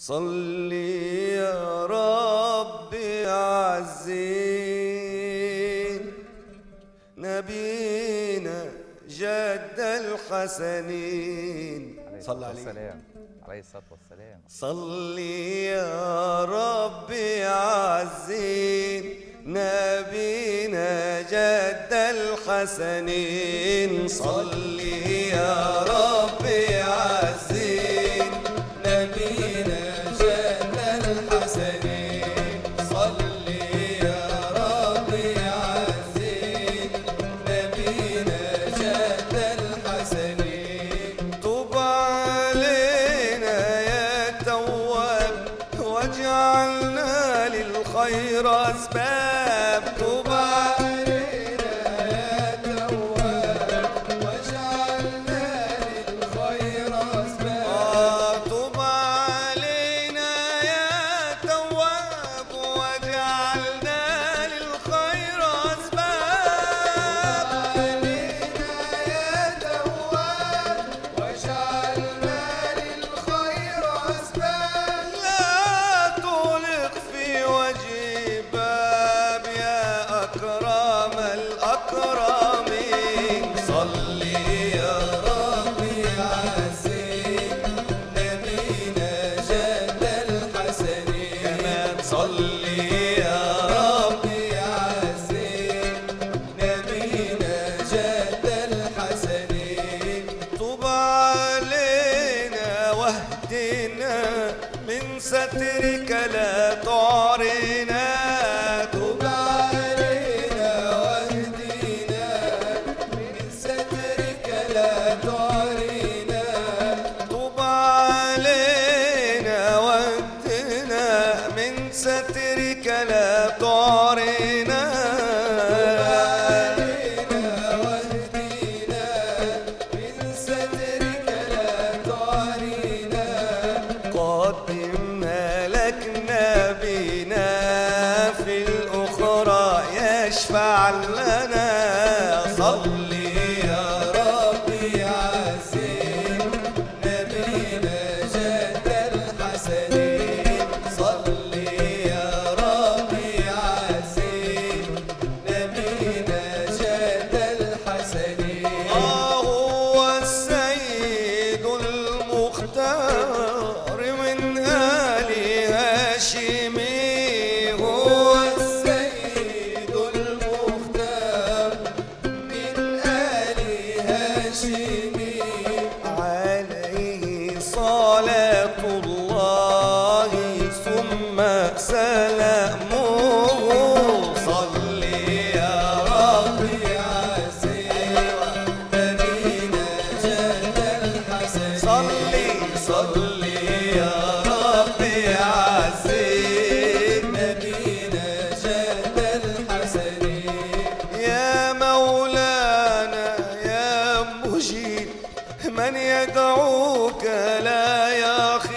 صلي يا ربي عزين نبينا جد الحسنين. صلى عليه السلام عليه الصلاة والسلام. صلي يا ربي عزين نبينا جد الحسنين. صلي يا ربي واجعلنا للخير أسباب. طب سترك لا تعرنا طب علينا من سترك لا تعرنا يشفع لنا صلي يا ربي عزيز نبينا جد الحسنين. صلي يا ربي عزيز نبينا جد الحسنين. آه هو السيد المختار. صلي يا ربي عزيز نبينا جد الحسن صلي صلي يا ربي عزيز. نبينا جد الحسنين يا مولانا يا مجيب من يدعوك لا يخيب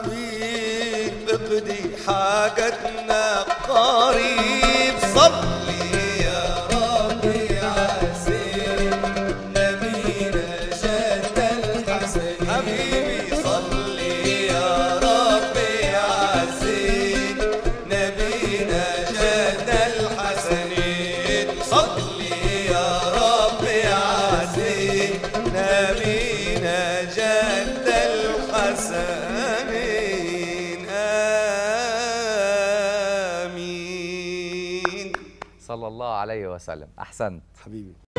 بالحبيب اقضي حاجتنا قريب. صلي صلى الله عليه وسلم. أحسنت. حبيبي.